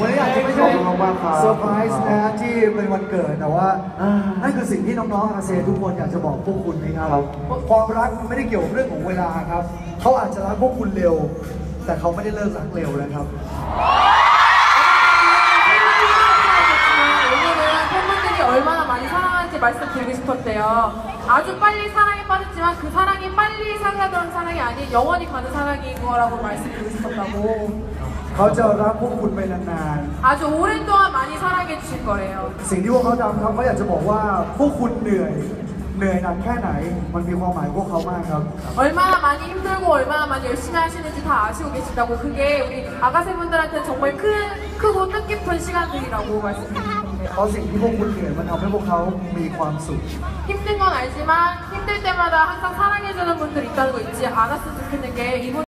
วันนี้อาจจะไม่ใช่ ขอบคุณมากครับ เซอร์ไพรส์นะฮะที่เป็นวันเกิดแต่ว่านั่นคือสิ่งที่น้องๆอาเซทุกคนอยากจะบอกพวกคุณนะครับความรักมันไม่ได้เกี่ยวกับเรื่องของเวลาครับเขาอาจจะรักพวกคุณเร็ว แต่เขาไม่ได้เลิกรักเร็วนะครับ 오늘은 팬분들이 얼마나 많이 사랑하는지 말씀드리고 싶었대요. 아주 빨리 사랑에 빠졌지만 그 사랑이 빨리 사라던 사랑이 아닌 영원히 가는 사랑인 거라고 말씀드리고 싶었다고. เขาจะรักพวกคุณไปนาน 아주 오랫동안 많이 사랑해 주실 거래요. ๆ สิ่งที่พวกเขาทำครับเขาอยากจะบอกว่าพวกคุณเหนื่อย เหนื่อยหนักแค่ไหน มันมีความหมายพวกเขามากครับ 얼마나 많이 힘들고 얼마나 많이 열심히 하시는지 다 아시고 계신다고 그게 우리 아가새분들한테는 정말 큰, 크고 뜻깊은 시간들이라고 말씀드리는 เพราะ 겁니다. สิ่งที่พวกคุณเหนื่อยมันทำให้พวกเขามีความสุข 힘든 건 알지만 힘들 때마다 항상 사랑해주는 분들 있다는 거 잊지 않았으면 좋겠는 게 이분